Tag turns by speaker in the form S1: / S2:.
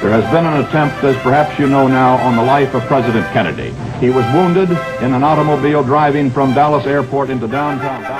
S1: There has been an attempt, as perhaps you know now, on the life of President Kennedy. He was wounded in an automobile driving from Dallas Airport into downtown.